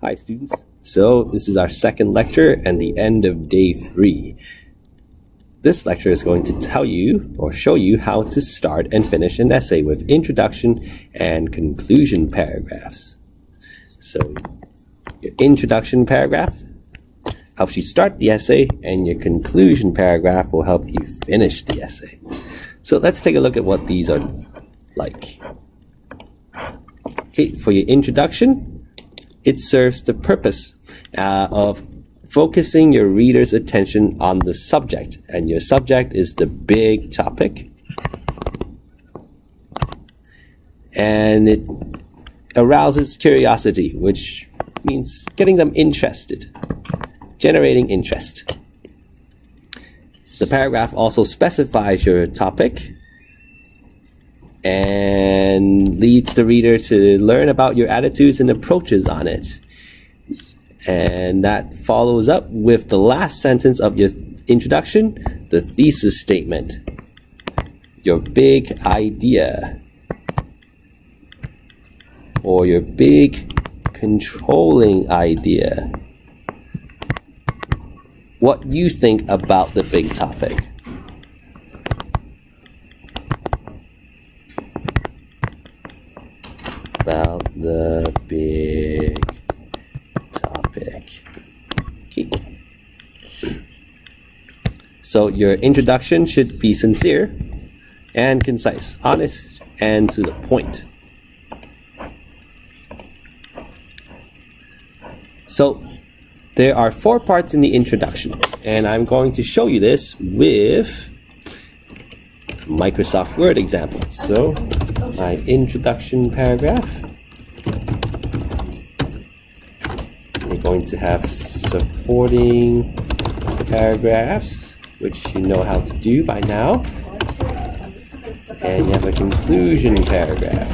Hi students. So this is our second lecture and the end of day three. This lecture is going to tell you or show you how to start and finish an essay with introduction and conclusion paragraphs. So your introduction paragraph helps you start the essay and your conclusion paragraph will help you finish the essay. So let's take a look at what these are like. Okay, for your introduction, it serves the purpose uh, of focusing your reader's attention on the subject. And your subject is the big topic. And it arouses curiosity, which means getting them interested, generating interest. The paragraph also specifies your topic and leads the reader to learn about your attitudes and approaches on it. And that follows up with the last sentence of your introduction, the thesis statement. Your big idea or your big controlling idea. What you think about the big topic. About the big topic. So your introduction should be sincere and concise, honest and to the point. So there are four parts in the introduction, and I'm going to show you this with Microsoft Word example. So my introduction paragraph. We're going to have supporting paragraphs, which you know how to do by now. And you have a conclusion paragraph.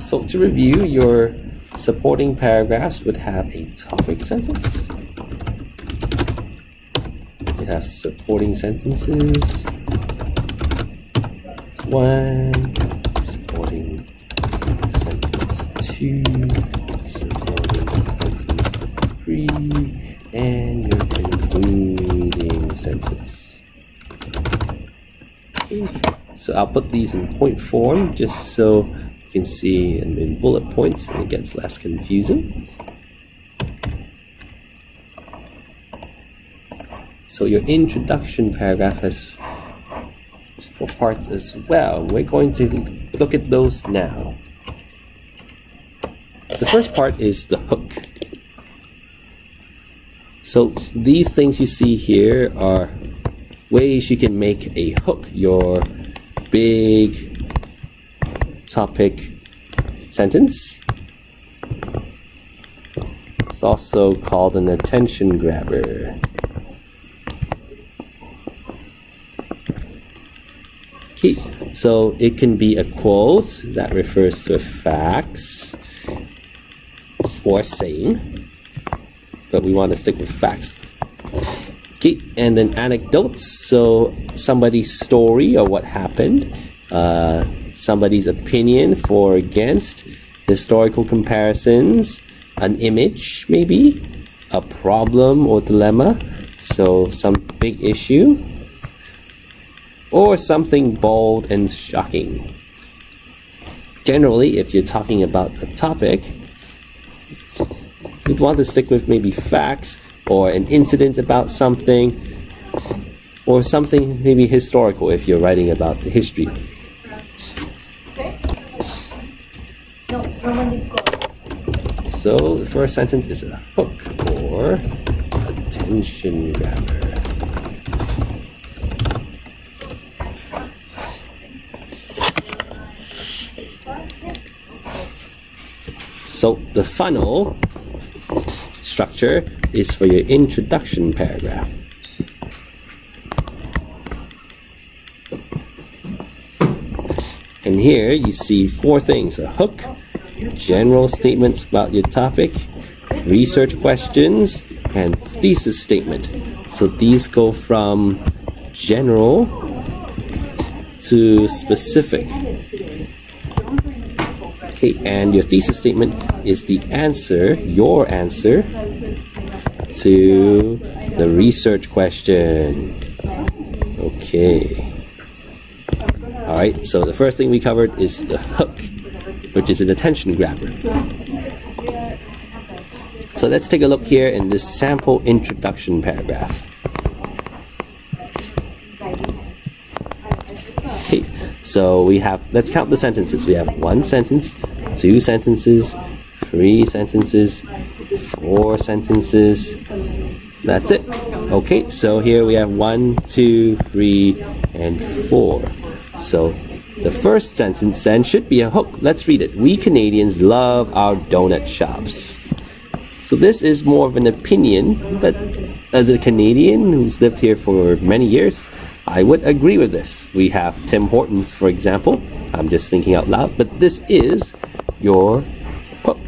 So to review, your supporting paragraphs would have a topic sentence, we have supporting sentences. One, supporting sentence two, supporting sentence three, and your concluding sentence. So I'll put these in point form just so you can see in bullet points and it gets less confusing. So your introduction paragraph has four parts as well. We're going to look at those now. The first part is the hook. So these things you see here are ways you can make a hook your big topic sentence. It's also called an attention grabber. Key. So it can be a quote that refers to a facts or saying, but we want to stick with facts. Okay, and then anecdotes. So somebody's story or what happened, uh, somebody's opinion for or against, historical comparisons, an image maybe, a problem or dilemma. So some big issue or something bold and shocking. Generally, if you're talking about a topic, you'd want to stick with maybe facts or an incident about something or something maybe historical if you're writing about the history. So the first sentence is a hook or attention grabber. So the funnel structure is for your introduction paragraph. And here you see four things, a hook, general statements about your topic, research questions, and thesis statement. So these go from general to specific. Okay, and your thesis statement is the answer, your answer to the research question. Okay. Alright, so the first thing we covered is the hook, which is an attention grabber. So let's take a look here in this sample introduction paragraph. Okay, so we have, let's count the sentences. We have one sentence, two sentences, three sentences, four sentences. That's it. Okay, so here we have one, two, three, and four. So the first sentence then should be a hook. Let's read it. We Canadians love our donut shops. So this is more of an opinion, but as a Canadian who's lived here for many years, I would agree with this. We have Tim Hortons, for example. I'm just thinking out loud, but this is your hook.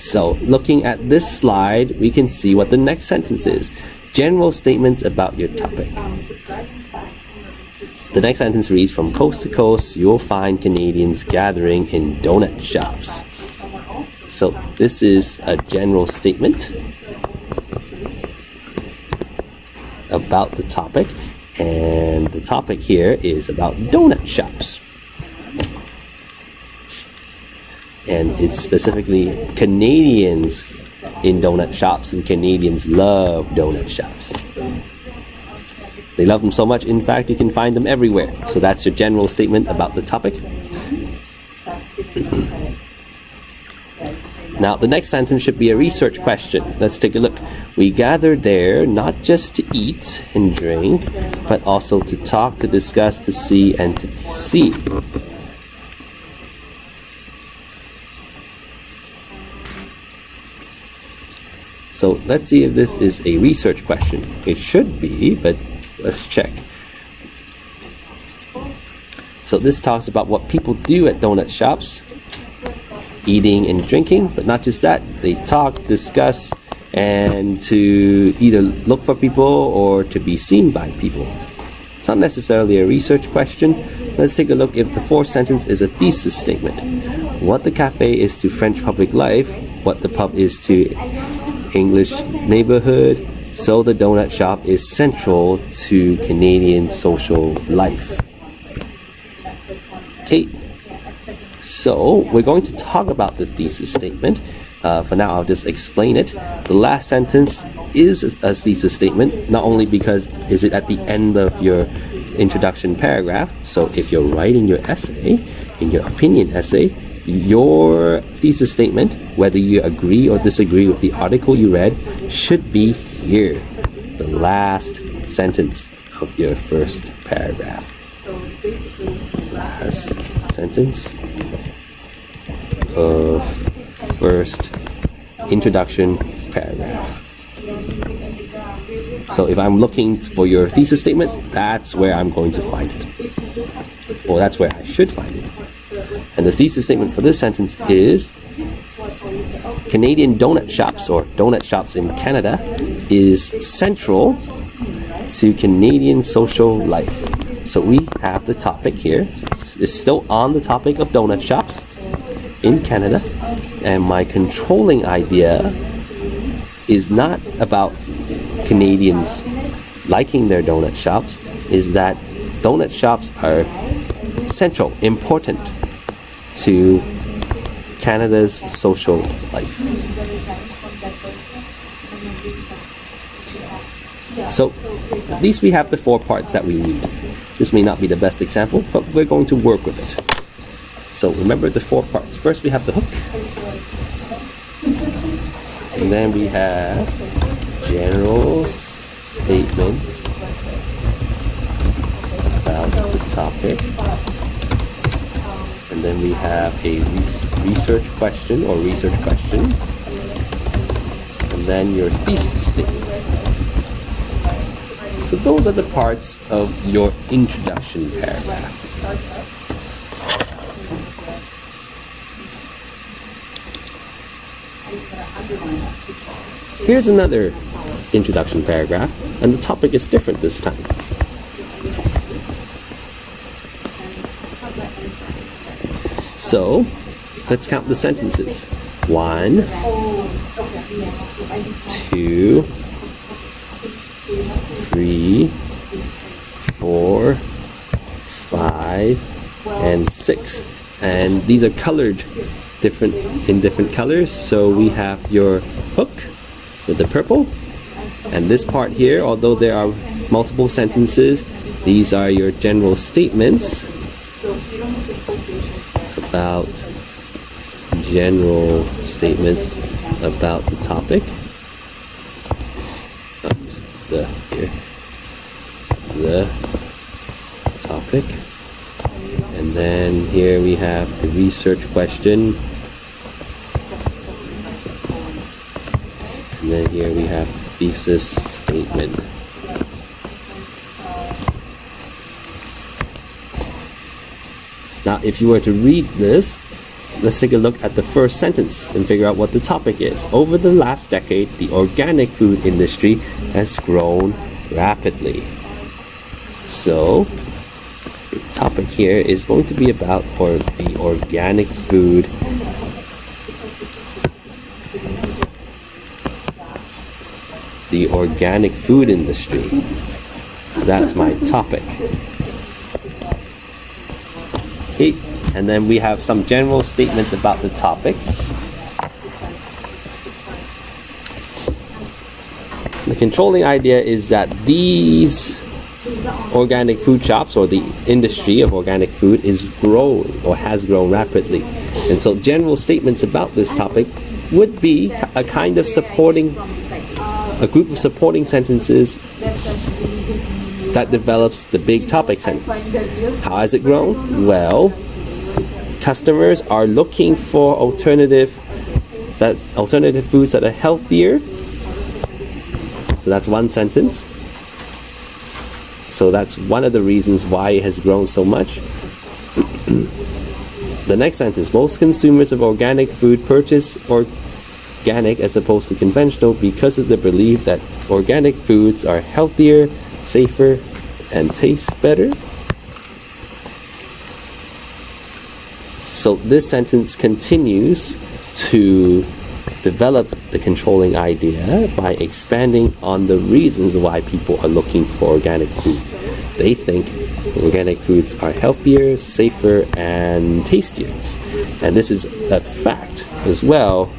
So, looking at this slide, we can see what the next sentence is. General statements about your topic. The next sentence reads From coast to coast, you'll find Canadians gathering in donut shops. So this is a general statement about the topic, and the topic here is about donut shops. And it's specifically Canadians in donut shops, and Canadians love donut shops. They love them so much, in fact, you can find them everywhere. So that's your general statement about the topic. Now, the next sentence should be a research question. Let's take a look. We gather there not just to eat and drink, but also to talk, to discuss, to see, and to be seen. So let's see if this is a research question. It should be, but let's check. So this talks about what people do at donut shops eating and drinking, but not just that. They talk, discuss, and to either look for people or to be seen by people. It's not necessarily a research question. Let's take a look if the fourth sentence is a thesis statement. What the cafe is to French public life, what the pub is to English neighborhood, so the donut shop is central to Canadian social life. Okay, so we're going to talk about the thesis statement. Uh, for now, I'll just explain it. The last sentence is a thesis statement, not only because is it at the end of your introduction paragraph. So if you're writing your essay, in your opinion essay, your thesis statement, whether you agree or disagree with the article you read, should be here, the last sentence of your first paragraph. So basically last sentence of first introduction paragraph. So if I'm looking for your thesis statement, that's where I'm going to find it. Or that's where I should find it. And the thesis statement for this sentence is Canadian donut shops or donut shops in Canada is central to Canadian social life. So we have the topic here. It's still on the topic of donut shops in Canada. And my controlling idea is not about Canadians liking their donut shops, is that donut shops are central, important to Canada's social life. So, at least we have the four parts that we need. This may not be the best example, but we're going to work with it. So remember the four parts. First we have the hook. And then we have general statements about the topic. And then we have a research question or research questions. And then your thesis statement. So those are the parts of your introduction paragraph. Here's another introduction paragraph, and the topic is different this time. So, let's count the sentences. One, two, three, four, five, and six. And these are colored different in different colors. So we have your hook with the purple, and this part here, although there are multiple sentences, these are your general statements about general statements about the topic. Oops, the here. The topic. And then here we have the research question. And then here we have thesis statement now if you were to read this let's take a look at the first sentence and figure out what the topic is over the last decade the organic food industry has grown rapidly so the topic here is going to be about or the organic food the organic food industry. That's my topic. And then we have some general statements about the topic. The controlling idea is that these organic food shops or the industry of organic food is growing or has grown rapidly. And so general statements about this topic would be a kind of supporting a group of supporting sentences that develops the big topic sentence. How has it grown? Well, customers are looking for alternative that alternative foods that are healthier. So that's one sentence. So that's one of the reasons why it has grown so much. the next sentence most consumers of organic food purchase organic as opposed to conventional because of the belief that organic foods are healthier, safer, and taste better. So this sentence continues to develop the controlling idea by expanding on the reasons why people are looking for organic foods. They think organic foods are healthier, safer, and tastier. And this is a fact as well,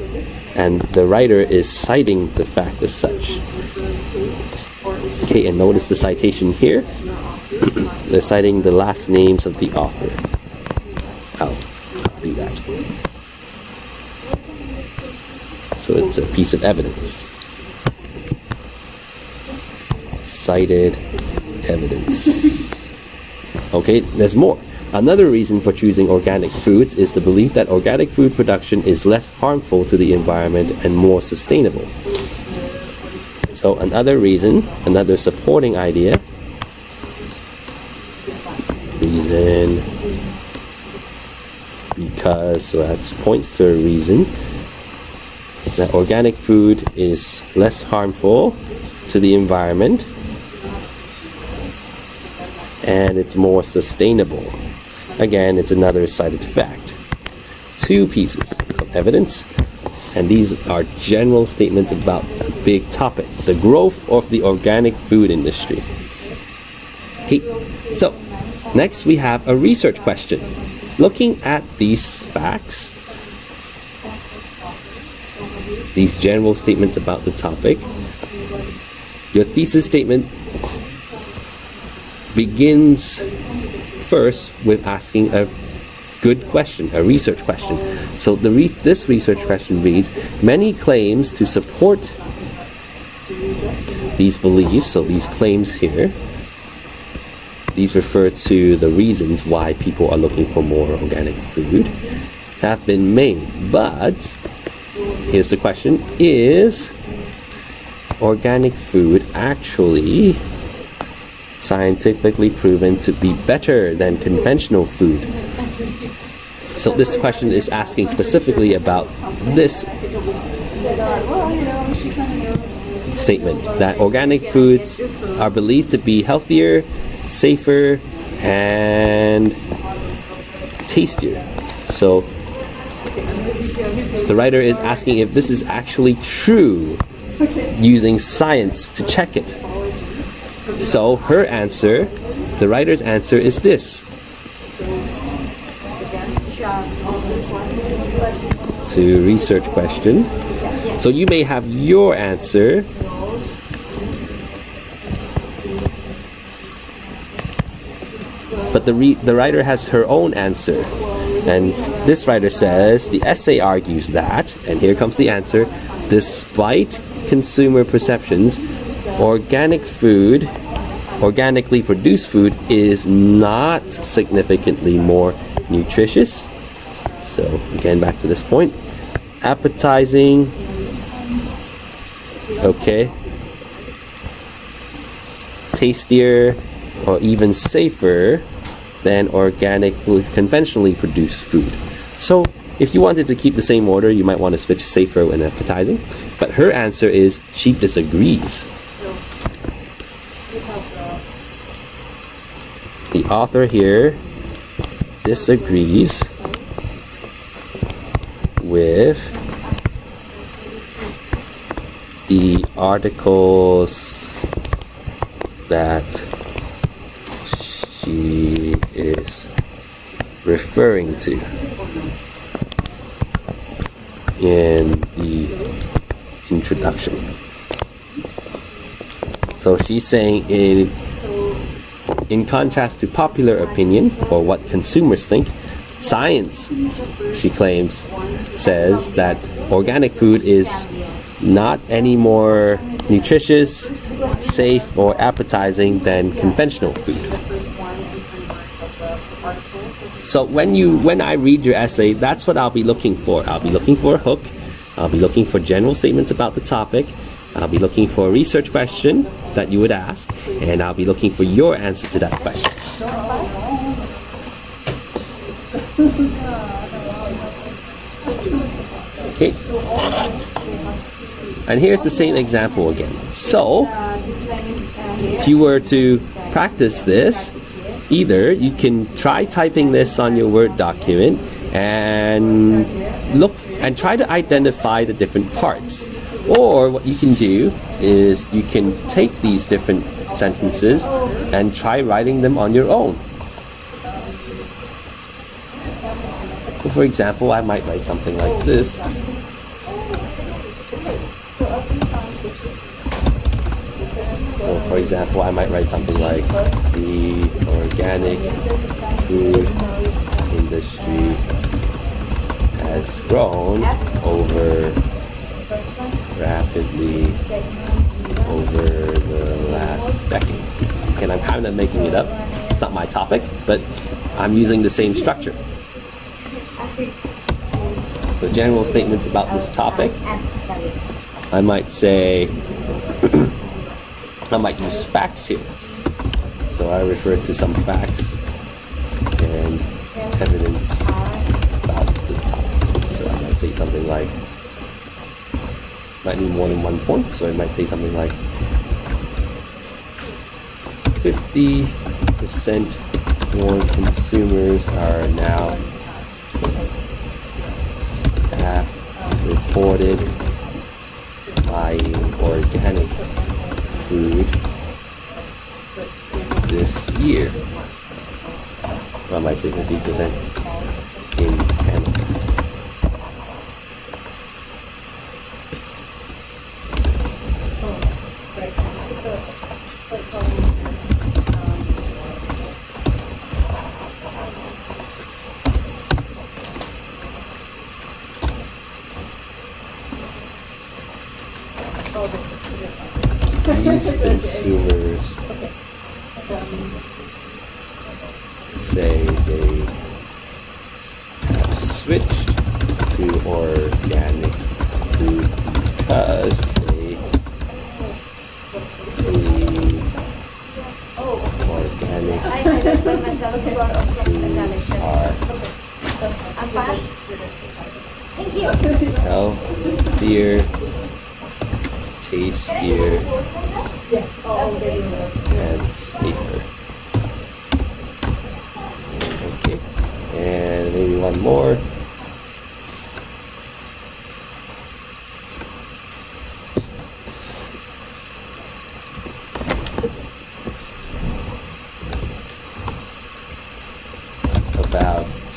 and the writer is citing the fact as such. Okay, and notice the citation here. They're citing the last names of the author. I'll do that. So it's a piece of evidence. Cited evidence. Okay, there's more. Another reason for choosing organic foods is the belief that organic food production is less harmful to the environment and more sustainable. So, another reason, another supporting idea, reason, because, so that points to a reason that organic food is less harmful to the environment and it's more sustainable. Again, it's another cited fact. Two pieces of evidence, and these are general statements about a big topic the growth of the organic food industry. Okay, so next we have a research question. Looking at these facts, these general statements about the topic. Your thesis statement begins first with asking a good question, a research question. So the re this research question reads, many claims to support these beliefs, so these claims here, these refer to the reasons why people are looking for more organic food, have been made, but Here's the question Is organic food actually scientifically proven to be better than conventional food? So, this question is asking specifically about this statement that organic foods are believed to be healthier, safer, and tastier. So the writer is asking if this is actually true using science to check it. So her answer, the writer's answer is this. To research question. So you may have your answer. But the, the writer has her own answer. And this writer says the essay argues that, and here comes the answer despite consumer perceptions, organic food, organically produced food, is not significantly more nutritious. So, again, back to this point. Appetizing, okay. Tastier or even safer than organically, conventionally produced food. So, if you wanted to keep the same order, you might want to switch safer and appetizing. But her answer is she disagrees. The author here disagrees with the articles that she is referring to in the introduction. So she's saying in in contrast to popular opinion or what consumers think, science, she claims, says that organic food is not any more nutritious, safe, or appetizing than conventional food. So when you when I read your essay, that's what I'll be looking for. I'll be looking for a hook. I'll be looking for general statements about the topic. I'll be looking for a research question that you would ask, and I'll be looking for your answer to that question. Okay. And here's the same example again. So, if you were to practice this, either you can try typing this on your Word document and look and try to identify the different parts. Or what you can do is you can take these different sentences and try writing them on your own. For example, I might write something like this. So, for example, I might write something like the organic food industry has grown over rapidly over the last decade. And I'm kind of making it up. It's not my topic, but I'm using the same structure. So, general statements about this topic. I might say, I might use facts here. So, I refer to some facts and evidence about the topic. So, I might say something like, might need more than one point, so I might say something like 50% more consumers are now have reported buying organic food this year. Well, I might say 50%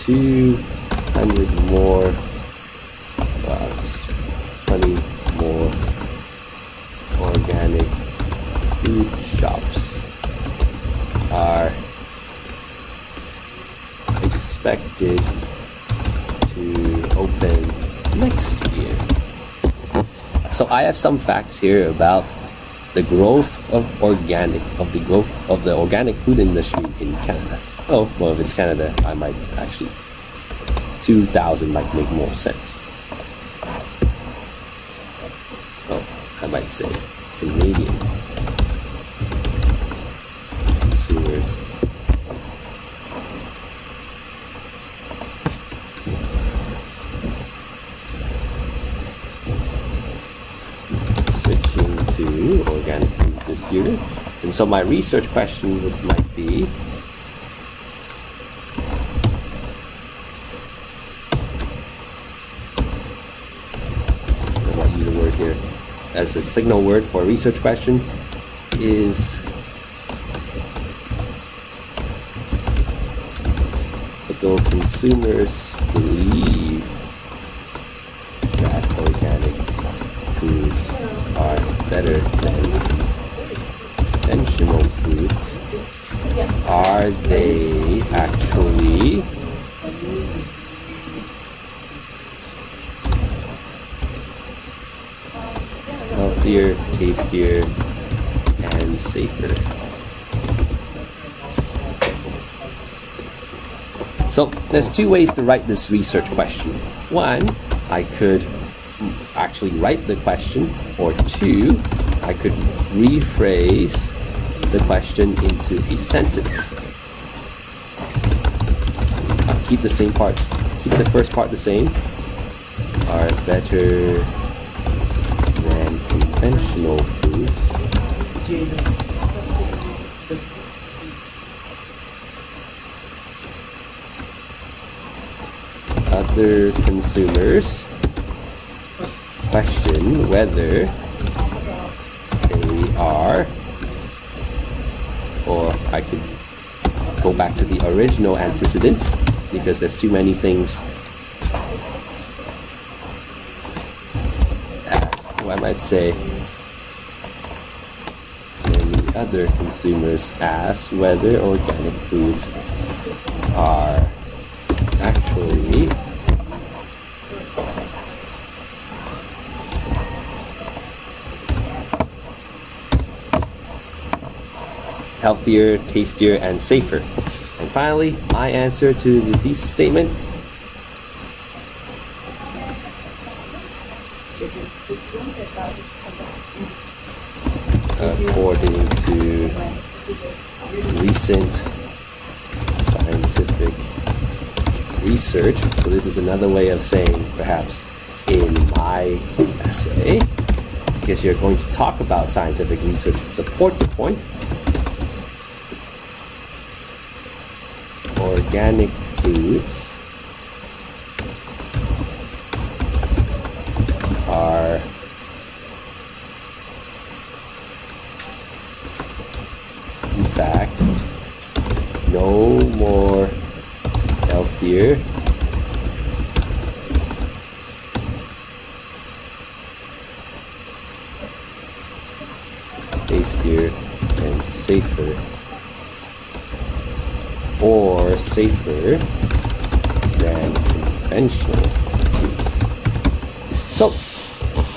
200 more, wow, just 20 more organic food shops are expected to open next year. So I have some facts here about the growth of organic of the growth of the organic food industry in Canada. Oh, well, if it's Canada, I might actually 2000 might make more sense. Oh, I might say Canadian consumers. Switching to organic food this year. And so my research question would, might be as a signal word for a research question is although consumers believe that organic foods are better than conventional foods, are they actually healthier, tastier, and safer? So there's two ways to write this research question. One, I could actually write the question, or two, I could rephrase the question into a sentence. I'll keep the same part, keep the first part the same. Are better Other consumers? Question whether they are, or I could go back to the original antecedent because there's too many things. I might say, other consumers ask whether organic foods are actually healthier, tastier, and safer. And finally, my answer to the thesis statement So, this is another way of saying, perhaps, in my essay, because you're going to talk about scientific research to support the point. Organic foods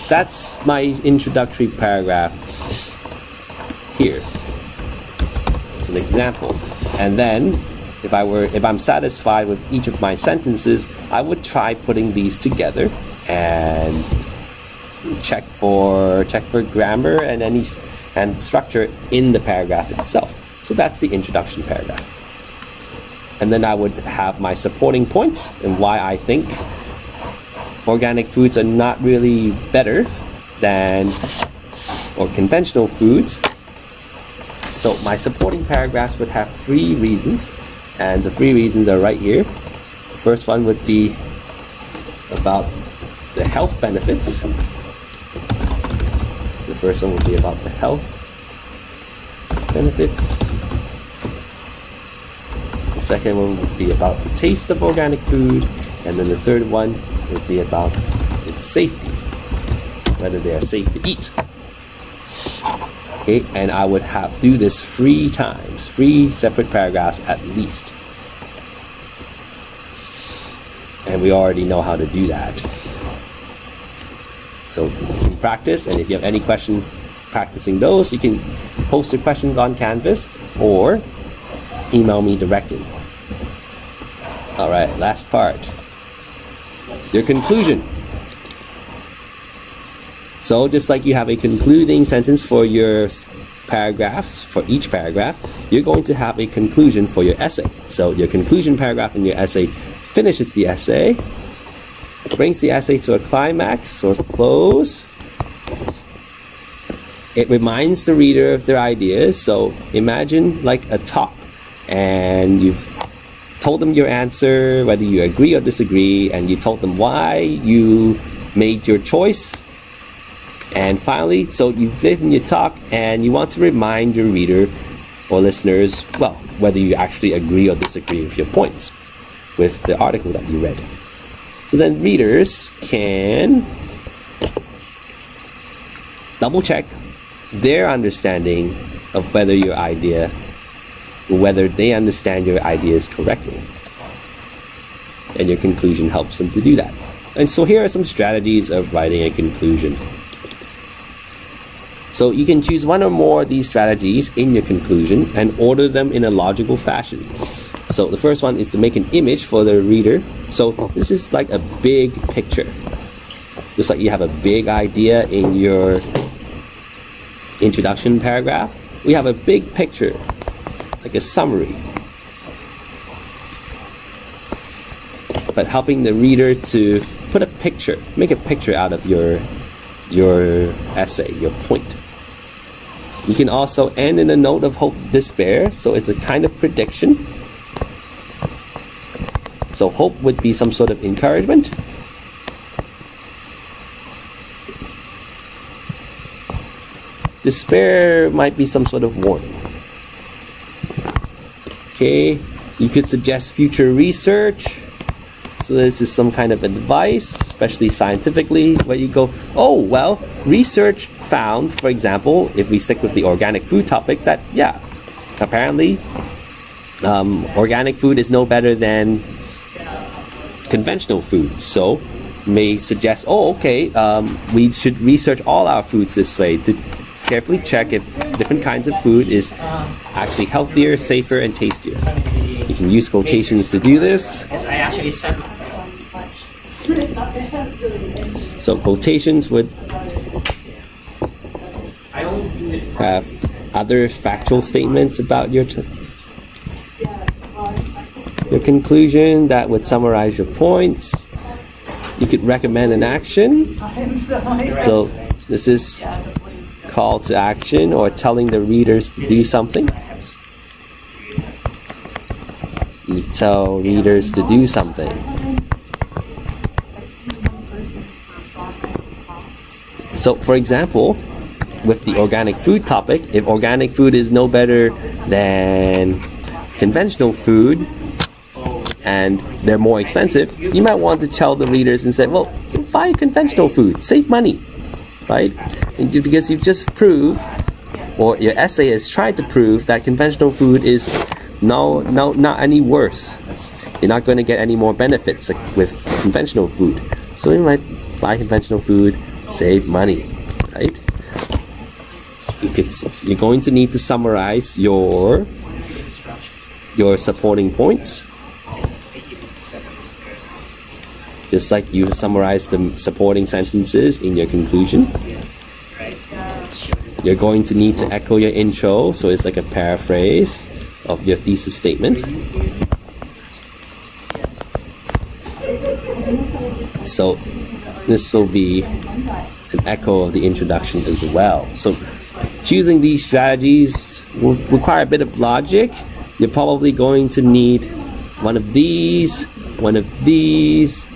that's my introductory paragraph here. It's an example. And then if I were if I'm satisfied with each of my sentences, I would try putting these together and check for check for grammar and any and structure in the paragraph itself. So that's the introduction paragraph. And then I would have my supporting points and why I think organic foods are not really better than or conventional foods. So my supporting paragraphs would have three reasons, and the three reasons are right here. The first one would be about the health benefits. The first one would be about the health benefits. The second one would be about the taste of organic food. And then the third one would be about its safety, whether they are safe to eat. Okay, and I would have do this three times, three separate paragraphs at least. And we already know how to do that. So practice, and if you have any questions practicing those, you can post your questions on Canvas or email me directly. All right, last part. Your conclusion. So, just like you have a concluding sentence for your paragraphs, for each paragraph, you're going to have a conclusion for your essay. So, your conclusion paragraph in your essay finishes the essay, brings the essay to a climax or close. It reminds the reader of their ideas. So, imagine like a top and you've told them your answer, whether you agree or disagree, and you told them why you made your choice. And finally, so you've written your talk and you want to remind your reader or listeners, well, whether you actually agree or disagree with your points with the article that you read. So then readers can double check their understanding of whether your idea whether they understand your ideas correctly. And your conclusion helps them to do that. And so here are some strategies of writing a conclusion. So you can choose one or more of these strategies in your conclusion and order them in a logical fashion. So the first one is to make an image for the reader. So this is like a big picture. Just like you have a big idea in your introduction paragraph, we have a big picture like a summary. But helping the reader to put a picture, make a picture out of your your essay, your point. You can also end in a note of hope, despair, so it's a kind of prediction. So hope would be some sort of encouragement. Despair might be some sort of warning. Okay, you could suggest future research. So this is some kind of advice, especially scientifically, where you go, oh, well, research found, for example, if we stick with the organic food topic, that, yeah, apparently um, organic food is no better than conventional food. So may suggest, oh, okay, um, we should research all our foods this way to carefully check if different kinds of food is actually healthier, safer, and tastier. You can use quotations to do this. So quotations would have other factual statements about your your conclusion that would summarize your points. You could recommend an action. So this is call to action or telling the readers to do something. You tell readers to do something. So, for example, with the organic food topic, if organic food is no better than conventional food and they're more expensive, you might want to tell the readers and say, well, buy conventional food, save money right? Because you've just proved, or your essay has tried to prove that conventional food is no, no, not any worse. You're not going to get any more benefits with conventional food. So you might buy conventional food, save money, right? You could, you're going to need to summarize your your supporting points just like you summarize the supporting sentences in your conclusion. You're going to need to echo your intro, so it's like a paraphrase of your thesis statement. So this will be an echo of the introduction as well. So choosing these strategies will require a bit of logic. You're probably going to need one of these one of these.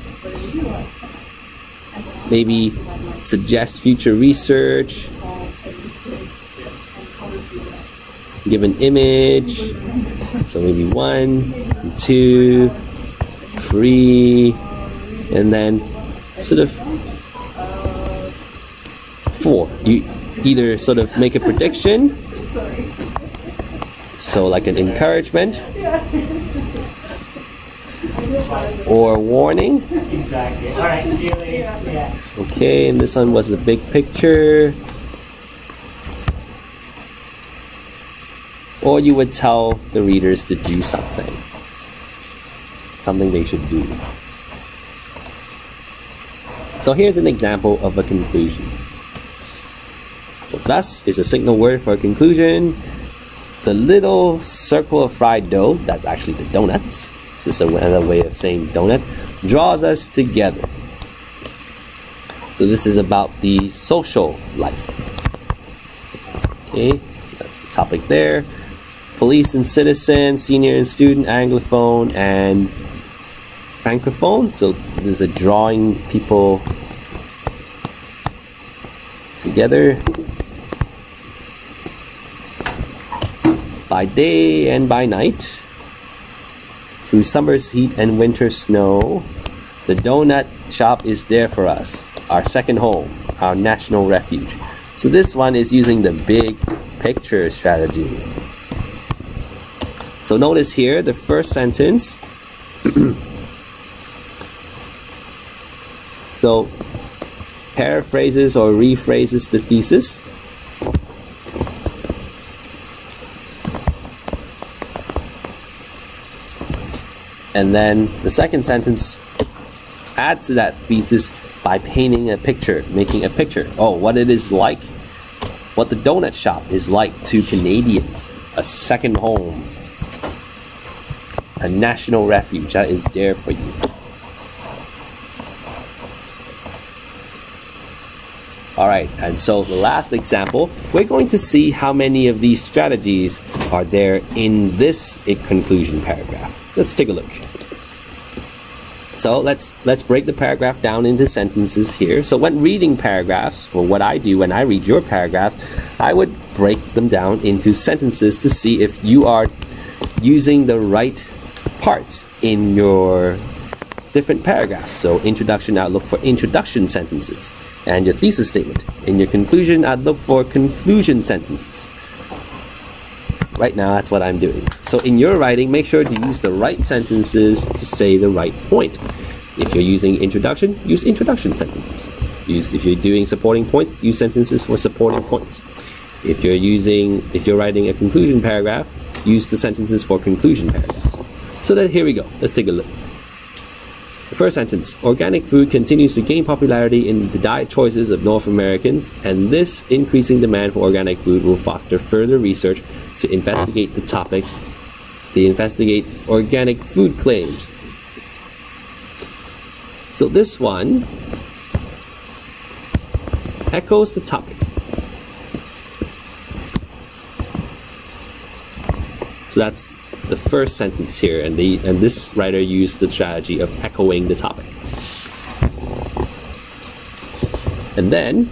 Maybe suggest future research. Give an image. So maybe one, two, three, and then sort of four. You either sort of make a prediction, so like an encouragement, or warning. Exactly. All right. See you later. Okay, and this one was the big picture. Or you would tell the readers to do something. Something they should do. So here's an example of a conclusion. So plus is a signal word for a conclusion. The little circle of fried dough, that's actually the donuts. This is another way of saying donut, draws us together. So this is about the social life. Okay, that's the topic there. Police and citizen, senior and student, anglophone, and francophone. So there's a drawing people together by day and by night. Through summer's heat and winter snow, the donut shop is there for us, our second home, our national refuge. So this one is using the big picture strategy. So notice here the first sentence. so paraphrases or rephrases the thesis. And then the second sentence adds to that thesis by painting a picture, making a picture. Oh, what it is like, what the donut shop is like to Canadians, a second home, a national refuge that is there for you. All right, and so the last example, we're going to see how many of these strategies are there in this conclusion paragraph. Let's take a look. So let's let's break the paragraph down into sentences here. So when reading paragraphs, or what I do when I read your paragraph, I would break them down into sentences to see if you are using the right parts in your different paragraphs. So introduction, I'd look for introduction sentences. And your thesis statement. In your conclusion, I'd look for conclusion sentences. Right now, that's what I'm doing. So in your writing, make sure to use the right sentences to say the right point. If you're using introduction, use introduction sentences. Use if you're doing supporting points, use sentences for supporting points. If you're using if you're writing a conclusion paragraph, use the sentences for conclusion paragraphs. So then here we go. Let's take a look. First sentence Organic food continues to gain popularity in the diet choices of North Americans, and this increasing demand for organic food will foster further research to investigate the topic, to investigate organic food claims. So this one echoes the topic. So that's the first sentence here, and the and this writer used the strategy of echoing the topic. And then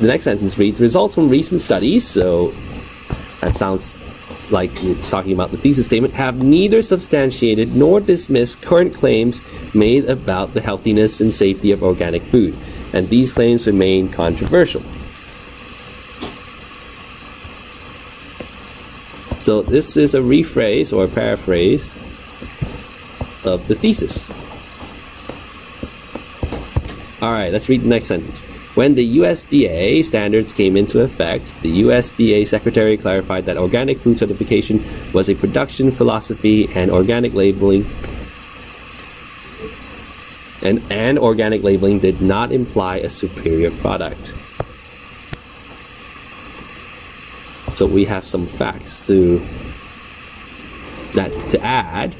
the next sentence reads results from recent studies. So that sounds like it's talking about the thesis statement, have neither substantiated nor dismissed current claims made about the healthiness and safety of organic food, and these claims remain controversial. So this is a rephrase or a paraphrase of the thesis. All right, let's read the next sentence. When the USDA standards came into effect, the USDA secretary clarified that organic food certification was a production philosophy and organic labeling and, and organic labeling did not imply a superior product. So we have some facts to that to add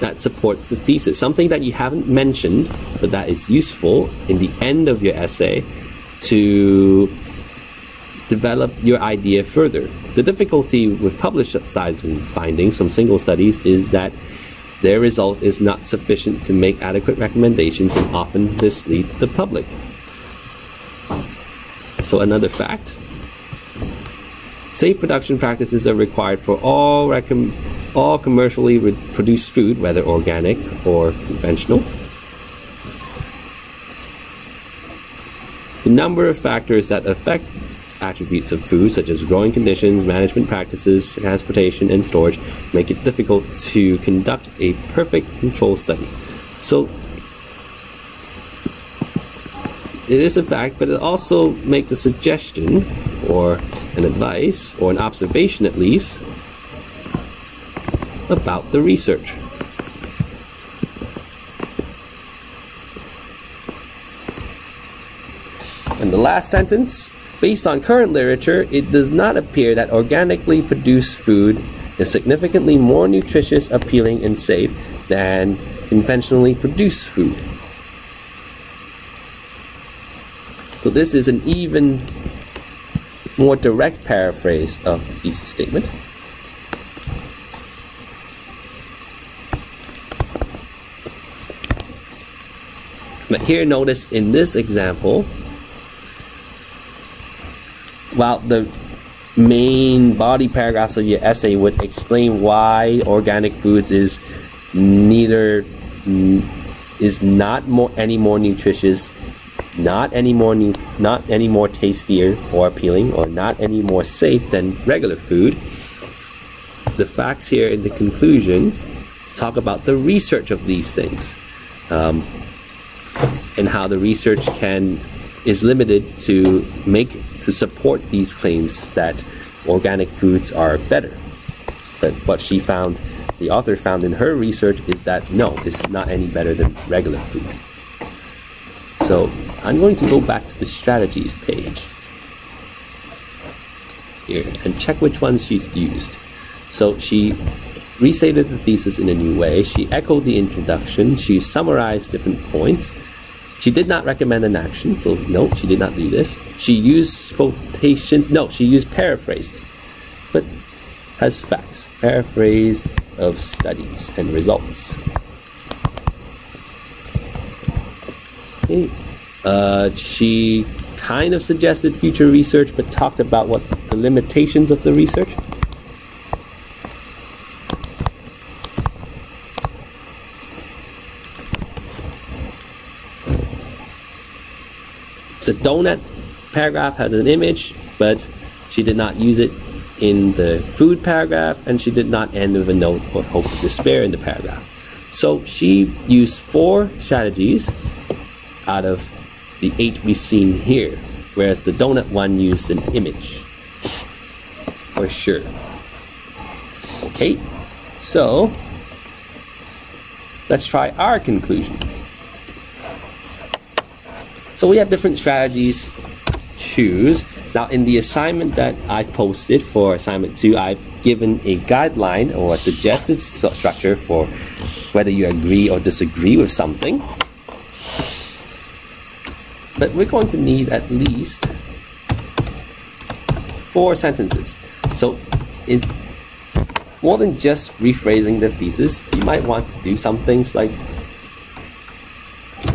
that supports the thesis. Something that you haven't mentioned, but that is useful in the end of your essay to develop your idea further. The difficulty with publicizing findings from single studies is that Their result is not sufficient to make adequate recommendations and often mislead the public. So, another fact safe production practices are required for all, all commercially produced food, whether organic or conventional. The number of factors that affect attributes of food, such as growing conditions, management practices, transportation, and storage, make it difficult to conduct a perfect control study. So, it is a fact, but it also makes a suggestion or an advice or an observation at least about the research. And the last sentence based on current literature, it does not appear that organically produced food is significantly more nutritious, appealing, and safe than conventionally produced food. So, this is an even more direct paraphrase of the thesis statement. But here, notice in this example, while the main body paragraphs of your essay would explain why organic foods is neither is not more any more nutritious not any more not any more tastier or appealing or not any more safe than regular food. The facts here in the conclusion talk about the research of these things um, and how the research can is limited to make to support these claims that organic foods are better. But what she found the author found in her research is that no it's not any better than regular food so I'm going to go back to the strategies page here and check which ones she's used. So she restated the thesis in a new way. She echoed the introduction. She summarized different points. She did not recommend an action, so no, she did not do this. She used quotations. No, she used paraphrases, but has facts. Paraphrase of studies and results. Uh, she kind of suggested future research, but talked about what the limitations of the research. The donut paragraph has an image, but she did not use it in the food paragraph, and she did not end with a note or hope of despair in the paragraph. So she used four strategies out of the eight we've seen here, whereas the donut one used an image. For sure. Okay, so let's try our conclusion. So we have different strategies to choose. Now, in the assignment that I posted for assignment two, I've given a guideline or a suggested structure for whether you agree or disagree with something. But we're going to need at least four sentences. So, it, more than just rephrasing the thesis, you might want to do some things like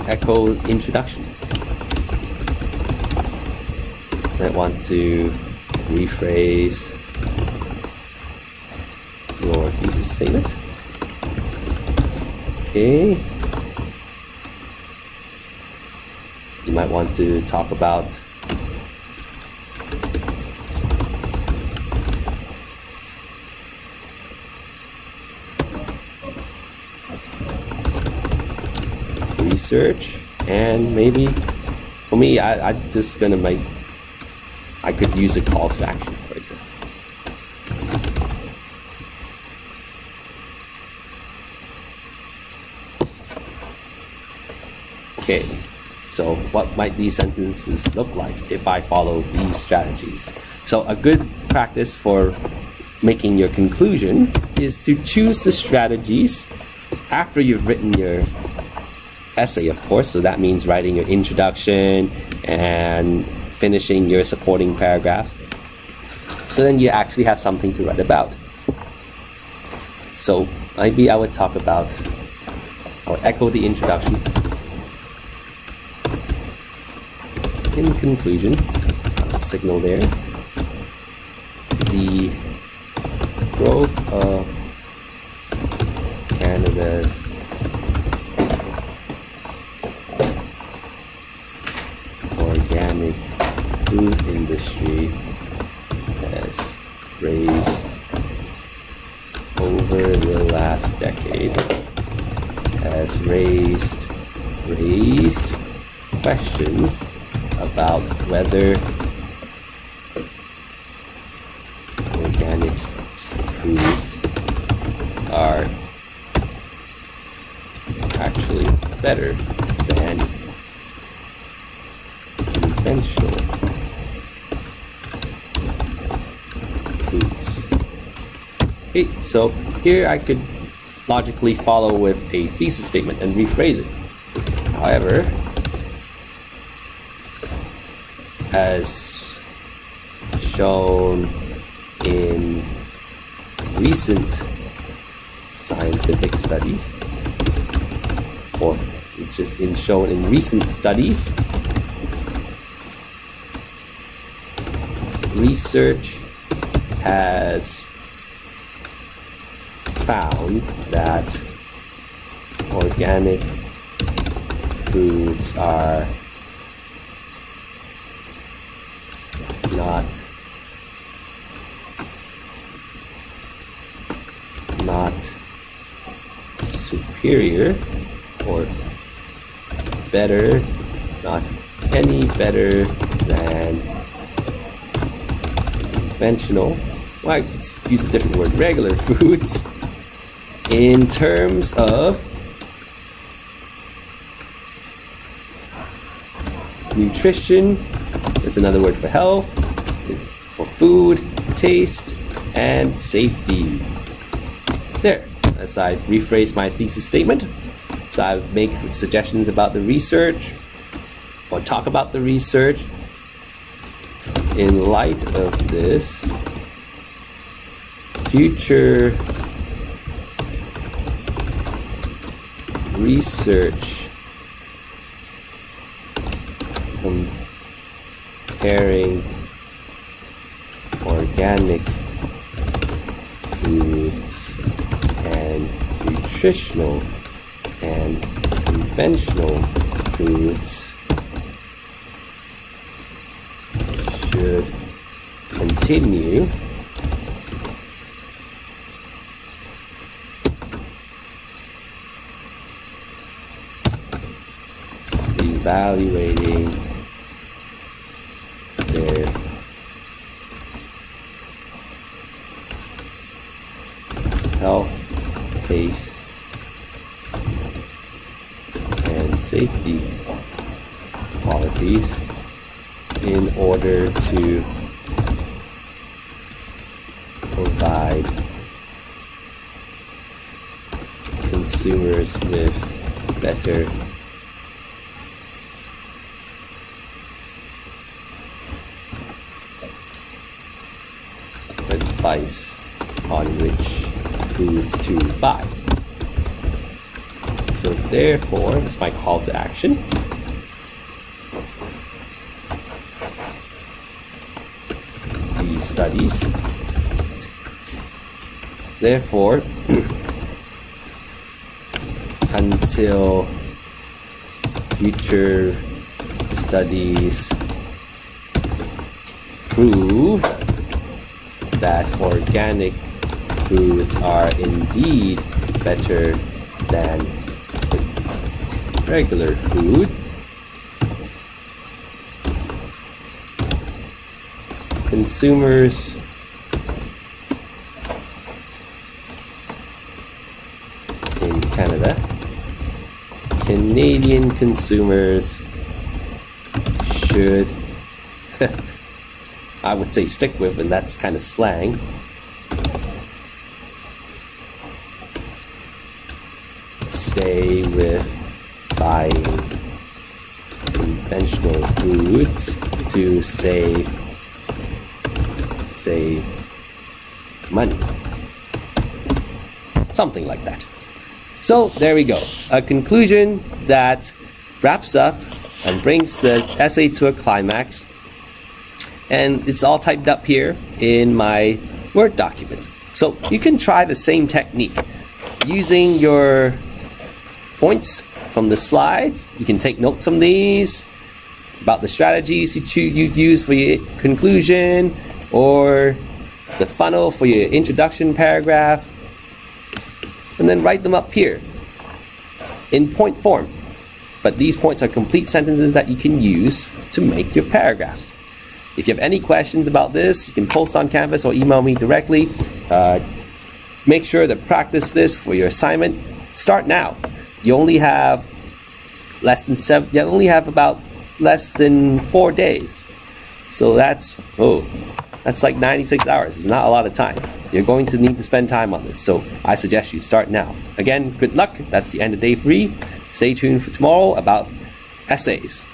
echo introduction. You might want to rephrase your thesis statement. Okay. You might want to talk about research and maybe for me I, I'm just gonna make I could use a call to action for example. Okay, so what might these sentences look like if I follow these strategies? So a good practice for making your conclusion is to choose the strategies after you've written your essay, of course. So that means writing your introduction and finishing your supporting paragraphs. So then you actually have something to write about. So maybe I would talk about, or echo the introduction. In conclusion, signal there, the growth of Canada's organic food industry has raised over the last decade has raised raised questions about whether organic foods are actually better than conventional foods. Okay, so here I could logically follow with a thesis statement and rephrase it. However, as shown in recent scientific studies, or it's just in shown in recent studies, research has found that organic foods are not. Not superior or better not any better than conventional. Well, I just use a different word regular foods in terms of nutrition is another word for health, for food, taste, and safety. There, as I rephrase my thesis statement, so I make suggestions about the research or talk about the research in light of this future research comparing organic foods and nutritional and conventional foods should continue. Evaluating their health, taste, and safety qualities in order to provide consumers with better advice on which foods to buy. So therefore, it's my call to action. These studies. Therefore, until future studies prove that organic foods are indeed better than regular food. Consumers in Canada, Canadian consumers should I would say stick with, and that's kind of slang. With buying conventional foods to save save money. something like that. So there we go. A conclusion that wraps up and brings the essay to a climax. And it's all typed up here in my Word document. So you can try the same technique using your points from the slides. You can take notes from these about the strategies you, choose, you use for your conclusion or the funnel for your introduction paragraph and then write them up here in point form. But these points are complete sentences that you can use to make your paragraphs. If you have any questions about this, you can post on Canvas or email me directly. Uh, make sure to practice this for your assignment. Start now. You only have less than seven. You only have about less than four days. So that's oh, that's like 96 hours. It's not a lot of time. You're going to need to spend time on this. So I suggest you start now. Again, good luck. That's the end of day three. Stay tuned for tomorrow about essays.